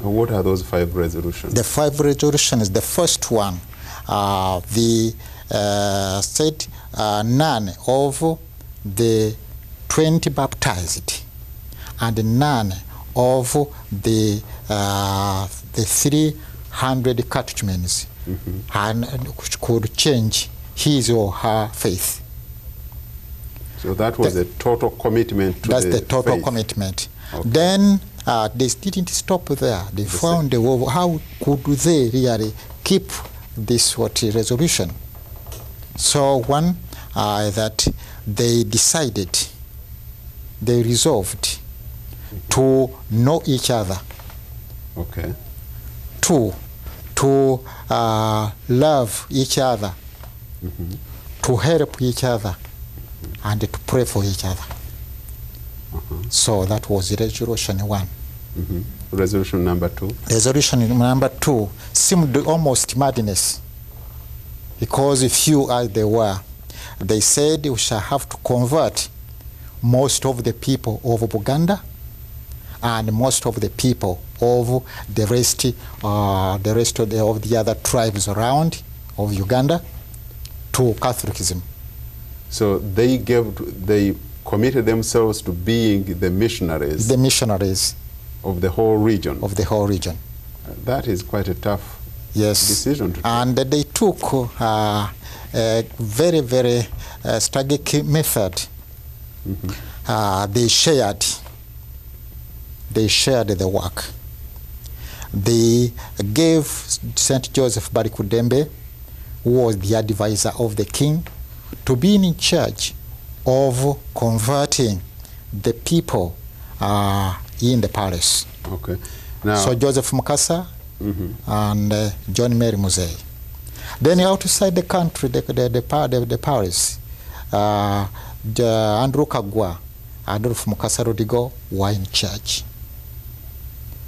What are those five resolutions? The five resolutions, the first one, uh, the uh, said uh, none of the 20 baptized and none of the, uh, the 300 catechmen and could change his or her faith. so that was the- a total commitment to That's the the total faith. commitment. Okay. Then uh, they didn't stop there. They found a way how could they really keep this what resolution. So one uh, that they decided, they resolved to know each other. Okay. Two, to uh, love each other, to help each other, and to pray for each other. So that was resolution one. Mhm. Resolution number two. Resolution number two seemed almost madness because few as they were, they said we shall have to convert most of the people of Buganda and most of the people of the rest, uh, the rest of the, of the other tribes around of Uganda to Catholicism. So they gave, they committed themselves to being the missionaries The missionaries of the whole region. of the whole region. That is quite a tough Yes. decision to take. And they took uh, a very, very uh, strategic method. Uh, they shared. They shared the work. They gave St. Joseph Balikuddembe, who was the advisor of the king, to be in charge of converting the people uh, in the palace. Okay. Now, So Joseph Mukasa Mhm. and uh, John Mary Muzeyi. Then outside the country, the, the, the, the, the Paris, uh, the Andrew Kaggwa, Adolf Mukasa Ludigo were in charge.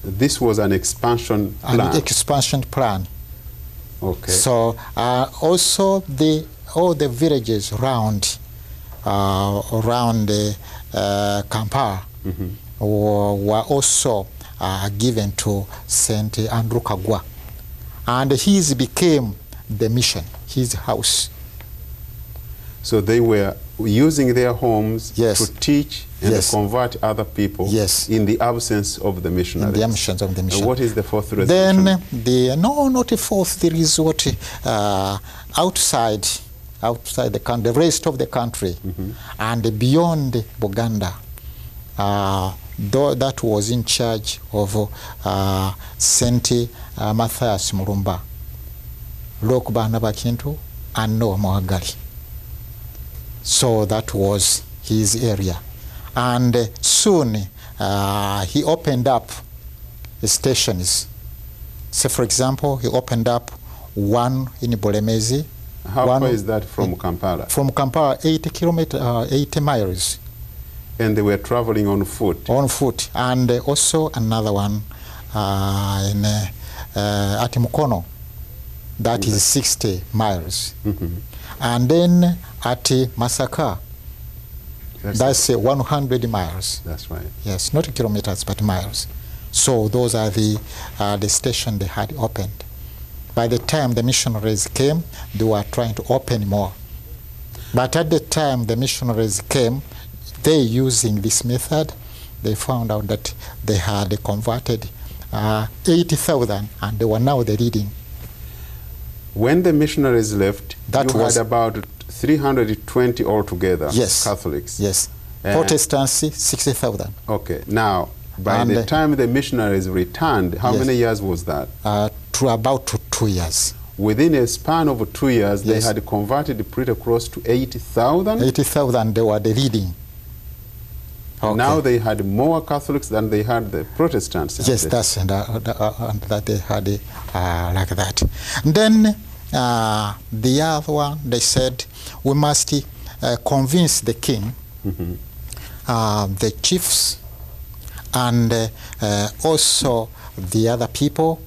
this was an expansion plan. An expansion plan. okay. So uh, also the all the villages around around the uh, Kampala Mhm. were, were also uh, given to Saint Andrew Kaggwa, and his became the mission, his house. So they were using their homes Yes. to teach and Yes. convert other people Yes. in the absence of the In missionaries. the missions of the mission. what is the fourth resolution? Then the no, not a fourth. There is what uh, outside, outside the country, the rest of the country, mm -hmm. and beyond Buganda. Uh, though that was in charge of uh, Saint uh, Matthias Mulumba, Lokubana Bakintu, and Noah Mohagali. So that was his area, and uh, soon uh, he opened up stations. So, for example, he opened up one in Bolemezi, How one far is that from Kampala? from Kampala, 80 kilometers, uh, 80 miles And they were traveling on foot. on foot, and uh, also another one uh, in uh, uh, at Mukono, that is 60 miles, Mhm. and then at Masaka, That's, that's uh, 100 miles. that's right. Yes, not kilometers, but miles. So those are the uh, the station they had opened. By the time the missionaries came, they were trying to open more. But at the time the missionaries came, they using this method, they found out that they had converted uh, 80,000 and they were now the leading. When the missionaries left, That you was- had about 320 altogether Yes. Catholics. Yes. Uh, Protestants, 60,000. Okay. Now, by And, the time the missionaries returned, how Yes. many years was that? Uh, to about two, two years. Within a span of two years, they had converted pretty close to 80,000. 80,000, they were the leading. Okay. Now they had more Catholics than they had the Protestants. Yes, that's and, uh, the- uh, and that they had uh, like that. then uh, the other one, they said we must uh, convince the king, Mhm. uh, the chiefs, and uh, uh, also the other people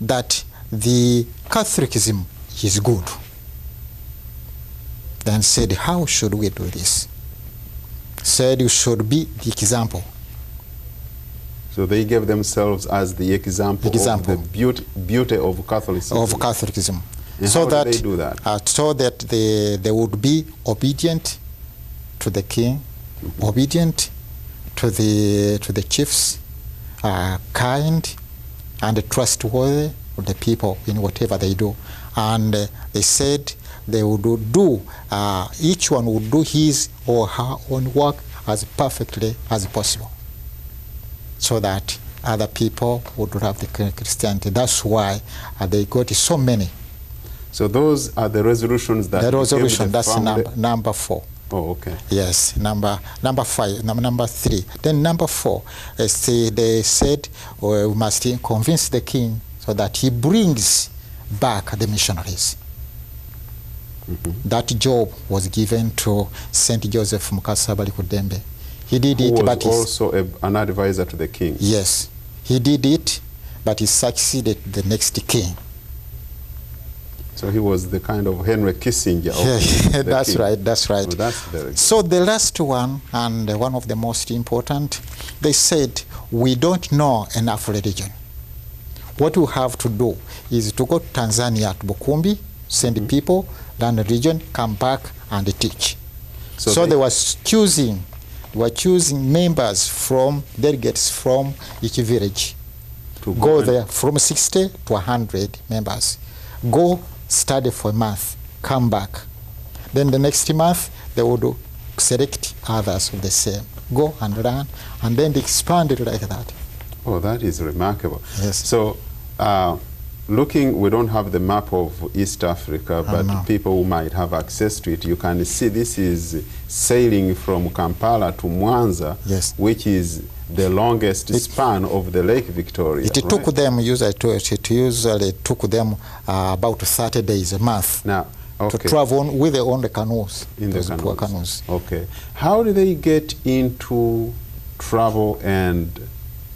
that the Catholicism is good. Then said, how should we do this? Said you should be the example. So they gave themselves as the example, Example. of the beauty, beauty of Catholicism. of Catholicism. And so how that did they do that? Uh, so that they, they would be obedient to the king, Mm-hmm. obedient to the to the chiefs, uh, kind and trustworthy of the people in whatever they do. And uh, they said they would do, uh, each one would do his or her own work as perfectly as possible so that other people would love the Christianity. That's why uh, they got so many. So those are the resolutions that The resolution, the that's number, number four. Oh, okay. Yes, number number five, number, number three. Then number four, uh, see, they said uh, we must convince the king so that he brings back the missionaries. Mm -hmm. That job was given to Saint Joseph Mukasa Balikudembe. He did Who it, was but also a, an advisor to the king. yes, he did it, but he succeeded the next king. So he was the kind of Henry Kissinger. Of the that's king. right. That's right. Oh, that's very good. So the last one, and one of the most important, they said, we don't know enough religion. What we have to do is to go to Tanzania, to Bukumbi, send Mm-hmm. people, learn religion, come back and teach. So So, they- they, were choosing, were choosing members from, delegates from each village. To Go and- there from 60 to 100 members. Go study for a month, come back. Then the next month, they would select others of the same. Go and learn, and then expand it like that. Oh, that is remarkable. Yes. So, uh, looking, we don't have the map of East Africa, but people who might have access to it, you can see this is sailing from Kampala to Mwanza, Yes. which is the longest It- span of the Lake Victoria. It took them usually, to, it usually took them uh, about 30 days, a month, Now, okay. to travel on, with their own canoes. in the canoes. canoes. Okay. How do they get into travel and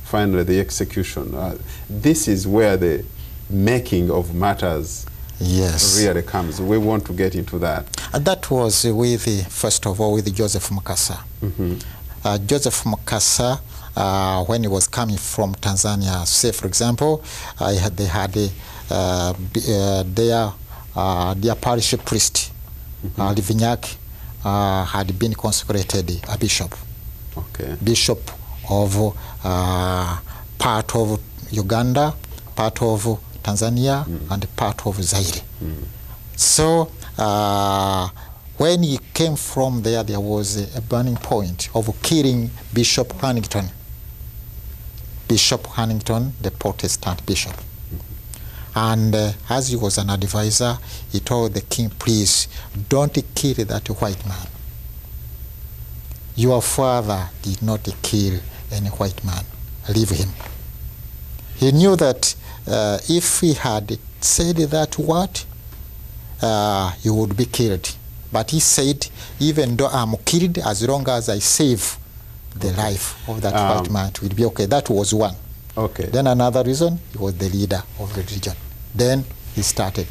finally the execution? Uh, this is where the making of matters Yes. really comes. We want to get into that. And that was with, uh, first of all, with Joseph Mukasa. Mm -hmm. Uh, Joseph Mukasa, uh, when he was coming from Tanzania, say, for example, I had, they had uh, b- uh, their, uh, their parish priest, uh, Livinyak, uh, had been consecrated a bishop, Okay. bishop of uh, part of Uganda, part of Tanzania, and the part of Zaire. So uh, when he came from there, there was a, burning point of killing Bishop Hannington. Bishop Hannington, the Protestant bishop. And uh, as he was an advisor, he told the king, please don't kill that white man. Your father did not kill any white man. Leave him. He knew that uh, if he had said that word, uh, he would be killed. But he said, even though I'm killed, as long as I save the life of that Um, white man, it will be okay. That was one. Okay. Then another reason, he was the leader of the region. Then he started.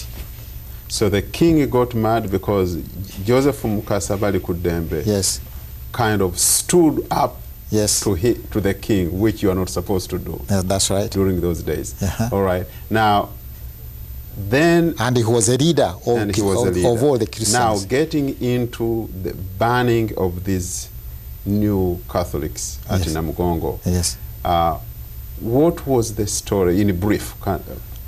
so the king got mad because Joseph Mukasa Balikuddembe Yes, kind of stood up yes, to, he, to the king, which you are not supposed to do yeah, that's right. during those days. Uh-huh. All right. Now, then And he was a leader of, and he was of, a leader. of all the Christians. Now, getting into the banning of these new Catholics at Yes. Namugongo, yes. uh, what was the story in brief?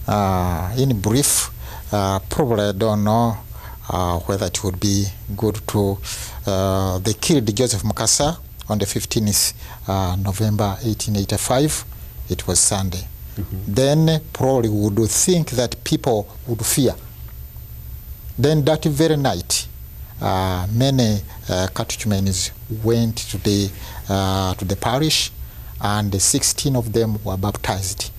Uh, in brief, uh, probably I don't know uh, whether it would be good to. Uh, they killed Joseph Mukasa on the 15th uh, November 1885. It was Sunday. Mm -hmm. Then probably would think that people would fear. Then that very night, uh, many uh, catechmen went to the uh, to the parish, and 16 of them were baptized